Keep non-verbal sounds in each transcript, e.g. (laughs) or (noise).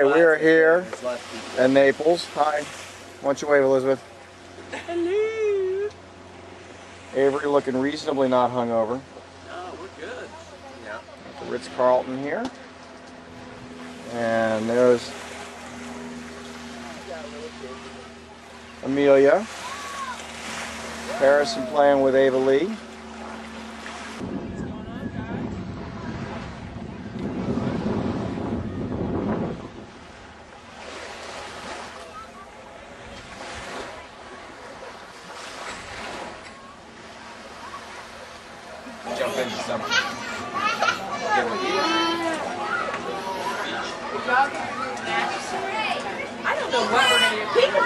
We are here in Naples. Hi. Why don't you wave, Elizabeth? Hello. Avery looking reasonably not hungover. Oh, we're good. Yeah. The Ritz Carlton here. And there's Amelia. Harrison playing with Ava Lee. Jump into something. I don't know what we're gonna do. People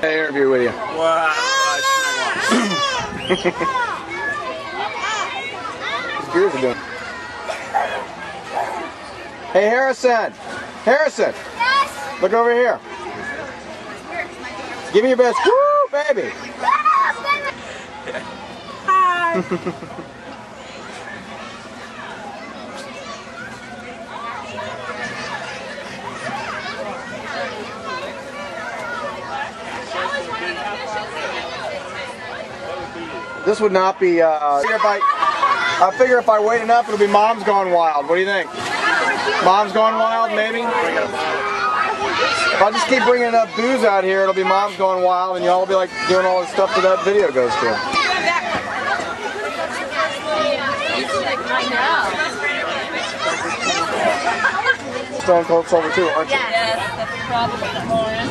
Hey, interview with you. Wow. His beers are doing. Hey, Harrison. Harrison. Yes. Look over here. Give me your best. Woo, baby. Hi. This would not be. Uh, I figure if I, I figure if I wait enough, it'll be Mom's Gone Wild. What do you think? Mom's Gone Wild, maybe. If I just keep bringing enough booze out here, it'll be mom's going Wild, and y'all will be like doing all the stuff that that video goes to. Stone Cold Silver too, aren't you? Yes, that's probably Lauren.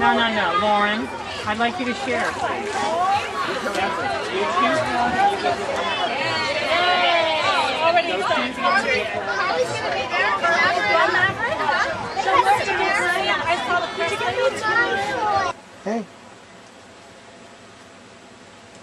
No, no, no, Lauren. I'd like you to share. Already starting to get serious. I saw the first Hey.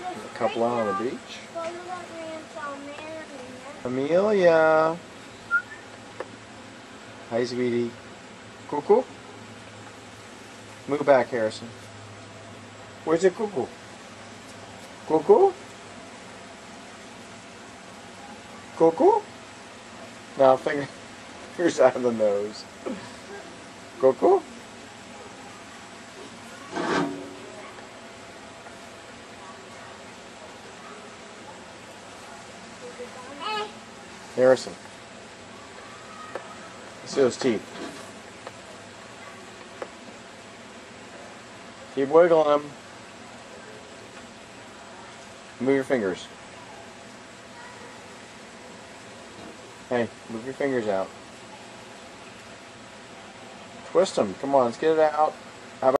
A couple out on the beach. photo of Ransom, man. Amelia. Hi, sweetie. Cuckoo? Move back, Harrison. Where's the cuckoo? Cuckoo? Cuckoo? Now, finger, (laughs) fingers out of the nose. Cuckoo? Harrison. Let's See those teeth. Keep wiggling them. Move your fingers. Hey, move your fingers out. Twist them. Come on, let's get it out.